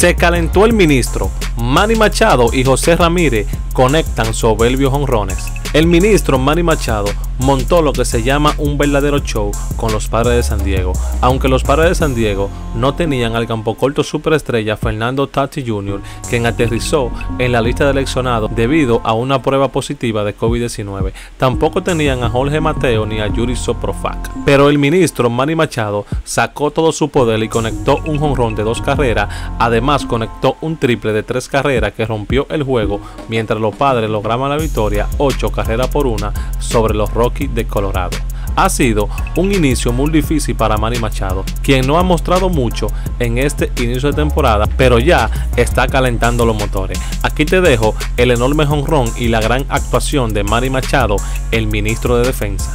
Se calentó el ministro. Manny Machado y José Ramírez conectan soberbios honrones. El ministro Manny Machado montó lo que se llama un verdadero show con los padres de San Diego, aunque los padres de San Diego no tenían al campo corto superestrella Fernando Tati Jr., quien aterrizó en la lista de eleccionados debido a una prueba positiva de COVID-19. Tampoco tenían a Jorge Mateo ni a Yuri Soprofac. Pero el ministro Manny Machado sacó todo su poder y conectó un jonrón de dos carreras, además conectó un triple de tres carreras que rompió el juego mientras los padres lograban la victoria 8 carreras por una sobre los Rockies de Colorado. Ha sido un inicio muy difícil para Manny Machado, quien no ha mostrado mucho en este inicio de temporada, pero ya está calentando los motores. Aquí te dejo el enorme jonrón y la gran actuación de Manny Machado, el ministro de Defensa.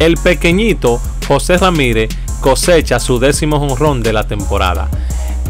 El pequeñito José Ramírez cosecha su décimo jonrón de la temporada.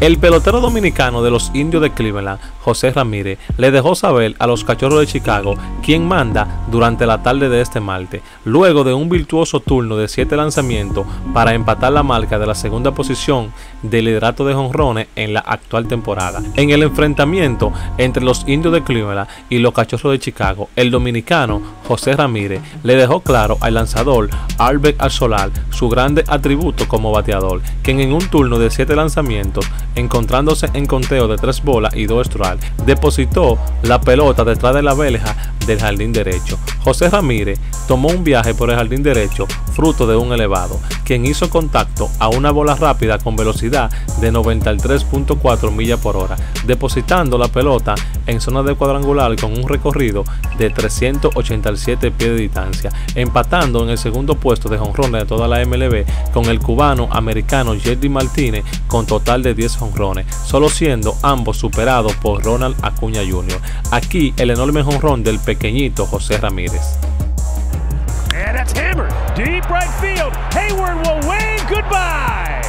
El pelotero dominicano de los indios de Cleveland, José Ramírez, le dejó saber a los cachorros de Chicago quién manda durante la tarde de este martes, luego de un virtuoso turno de 7 lanzamientos para empatar la marca de la segunda posición del liderato de jonrones en la actual temporada. En el enfrentamiento entre los indios de Cleveland y los cachorros de Chicago, el dominicano José Ramírez le dejó claro al lanzador Albert Alsolar su grande atributo como bateador, quien en un turno de 7 lanzamientos encontrándose en conteo de tres bolas y dos strikes, depositó la pelota detrás de la belja del jardín derecho. José Ramírez tomó un viaje por el jardín derecho fruto de un elevado, quien hizo contacto a una bola rápida con velocidad de 93.4 millas por hora, depositando la pelota en zona de cuadrangular con un recorrido de 387 pies de distancia, empatando en el segundo puesto de jonrones de toda la MLB con el cubano americano Jerry Martínez con total de 10 jonrones, solo siendo ambos superados por Ronald Acuña Jr. Aquí el enorme jonrón del pequeñito José Ramírez. Deep right field. Hayward goodbye.